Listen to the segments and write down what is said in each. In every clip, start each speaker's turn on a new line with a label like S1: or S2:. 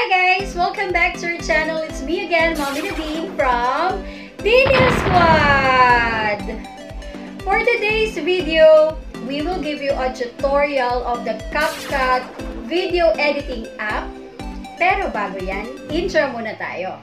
S1: Hi guys! Welcome back to our channel. It's me again, Mommy Nadine from Dina Squad! For today's video, we will give you a tutorial of the CapCut video editing app. Pero bago yan, intro muna tayo.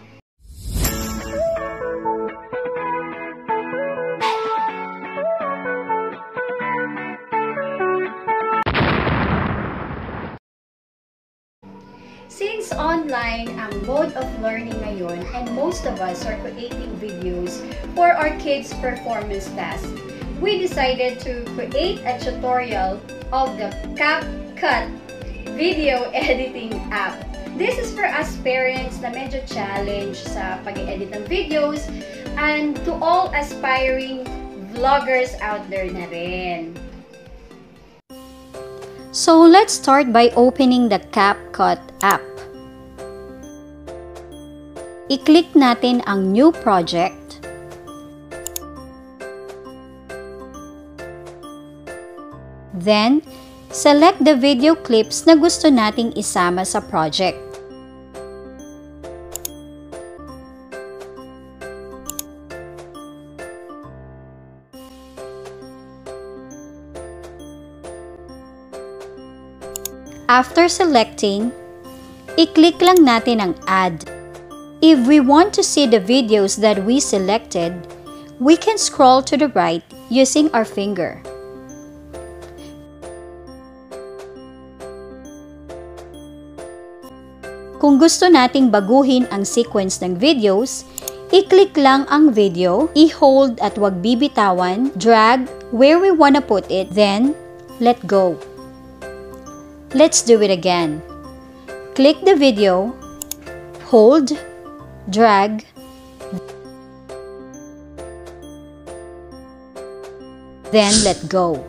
S1: Online ang mode of learning ngayon and most of us are creating videos for our kids' performance task, we decided to create a tutorial of the CapCut video editing app. This is for us parents na medyo challenge sa pag-edit ng videos and to all aspiring vloggers out there na rin.
S2: So let's start by opening the CapCut app. I-click natin ang New Project. Then, select the video clips na gusto nating isama sa project. After selecting, i-click lang natin ang Add. If we want to see the videos that we selected, we can scroll to the right using our finger. Kung gusto nating baguhin ang sequence ng videos, i-click lang ang video, i-hold at wag bibitawan, drag where we wanna put it, then let go. Let's do it again. Click the video, hold, drag, then let go.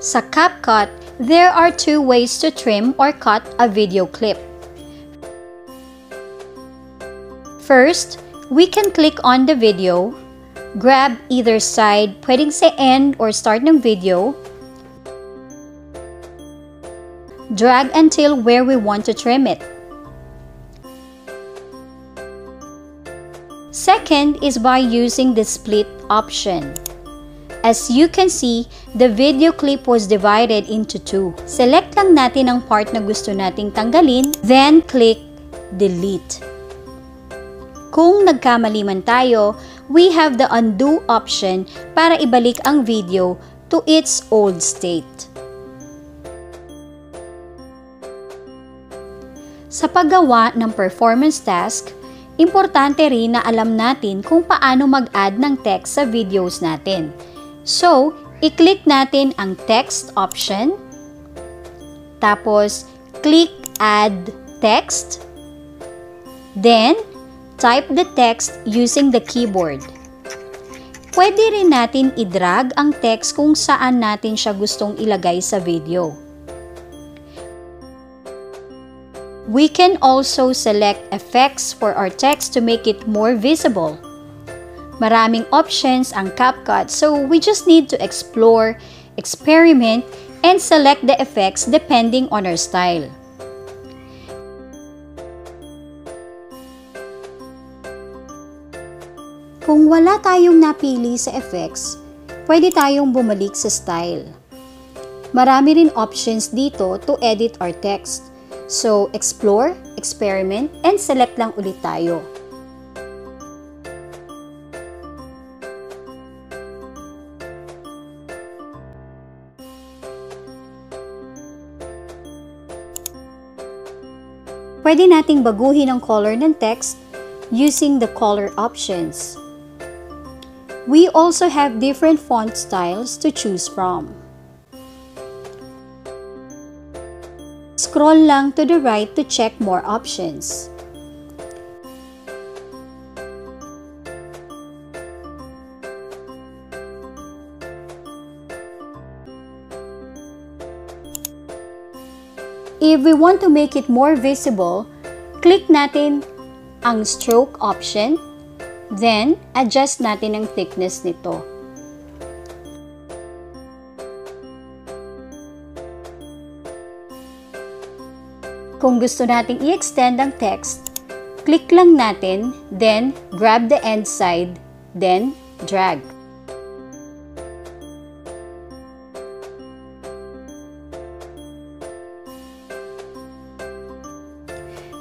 S2: Sa CapCut, there are two ways to trim or cut a video clip. First, we can click on the video, grab either side, pwedeng sa end or start ng video, drag until where we want to trim it. Second is by using the split option. As you can see, the video clip was divided into two. Select lang natin ang part na gusto nating tanggalin, then click delete. Kung nagkamali man tayo, we have the undo option para ibalik ang video to its old state. Sa paggawa ng performance task, importante rin na alam natin kung paano mag-add ng text sa videos natin. So, i-click natin ang text option. Tapos, click add text. Then, type the text using the keyboard. Pwede rin natin i-drag ang text kung saan natin siya gustong ilagay sa video. We can also select effects for our text to make it more visible. Maraming options ang CapCut so we just need to explore, experiment, and select the effects depending on our style. Kung wala tayong napili sa effects, pwede tayong bumalik sa style. Marami rin options dito to edit our text. So, explore, experiment, and select lang ulit tayo. Pwede nating baguhin ang color ng text using the color options. We also have different font styles to choose from. Scroll lang to the right to check more options. If we want to make it more visible, click natin ang stroke option, then adjust natin ang thickness nito. Kung gusto nating i-extend ang text, click lang natin, then grab the end side, then drag.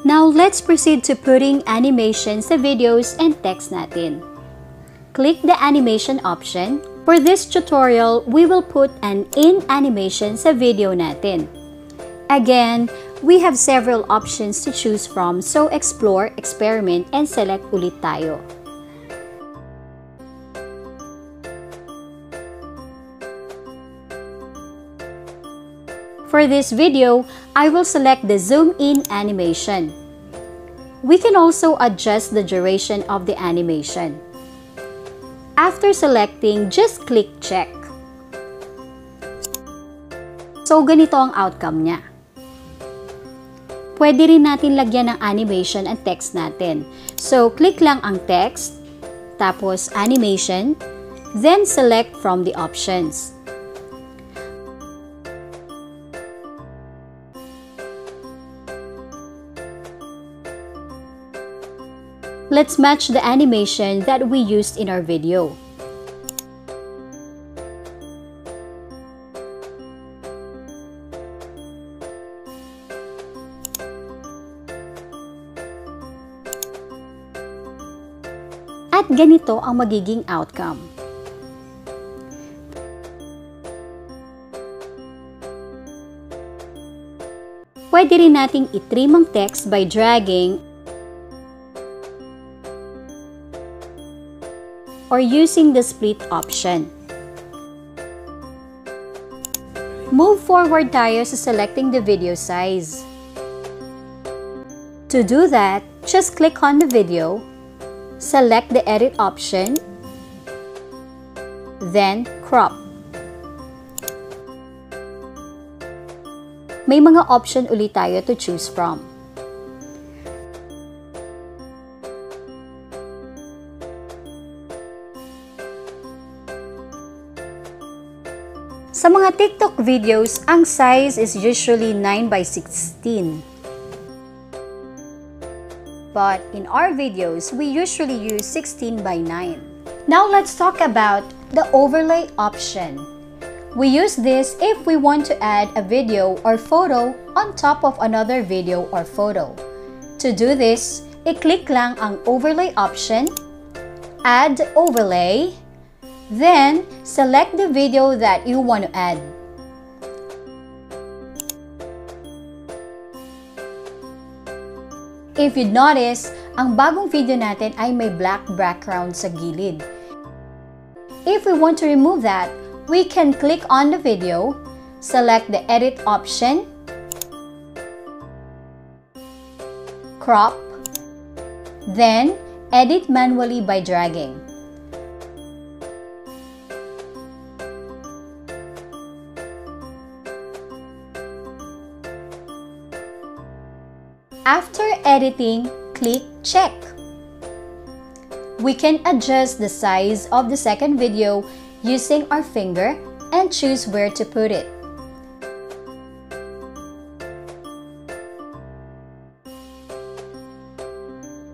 S2: Now, let's proceed to putting animation sa videos and text natin. Click the animation option. For this tutorial, we will put an in animation sa video natin. Again, we have several options to choose from so explore, experiment, and select ulit tayo. For this video, I will select the zoom in animation. We can also adjust the duration of the animation. After selecting, just click check. So, ganito ang outcome niya. Pwede rin natin lagyan ng animation ang text natin. So, click lang ang text, tapos animation, then select from the options. Let's match the animation that we used in our video. Ganito ang magiging outcome. Pwede rin nating itrim ang text by dragging or using the split option. Move forward tayo sa selecting the video size. To do that, just click on the video, select the edit option, then crop. May mga option ulit tayo to choose from. Sa mga TikTok videos, ang size is usually 9 by 16. But in our videos, we usually use 16 by 9. Now let's talk about the overlay option. We use this if we want to add a video or photo on top of another video or photo. To do this, i-click lang ang overlay option, add overlay, then, select the video that you want to add. If you notice, ang bagong video natin ay may black background sa gilid. If we want to remove that, we can click on the video, select the edit option, crop, then edit manually by dragging. After editing, click Check. We can adjust the size of the second video using our finger and choose where to put it.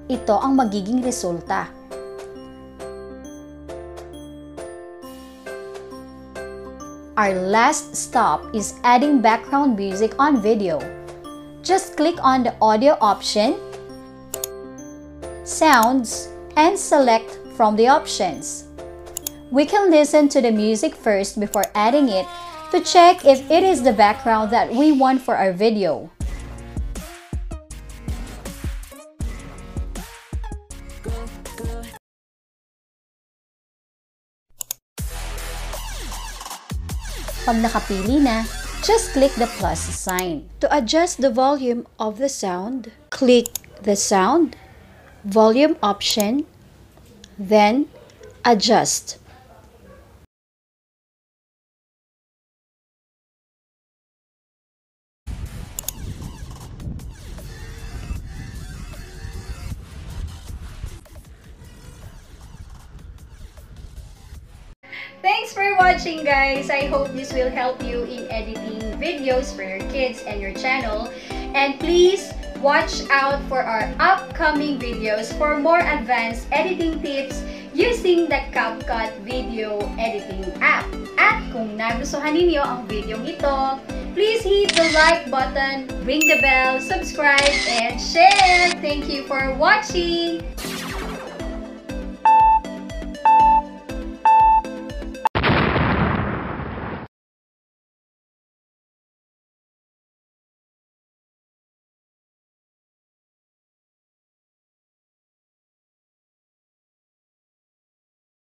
S2: Ito ang magiging resulta. Our last stop is adding background music on video just click on the audio option, sounds, and select from the options. We can listen to the music first before adding it to check if it is the background that we want for our video. Pag nakapili na, just click the plus sign. To adjust the volume of the sound, click the sound, volume option, then adjust.
S1: Thanks for watching guys! I hope this will help you in editing videos for your kids and your channel. And please watch out for our upcoming videos for more advanced editing tips using the CapCut video editing app. At kung nagustuhan ninyo ang video ito, please hit the like button, ring the bell, subscribe, and share! Thank you for watching!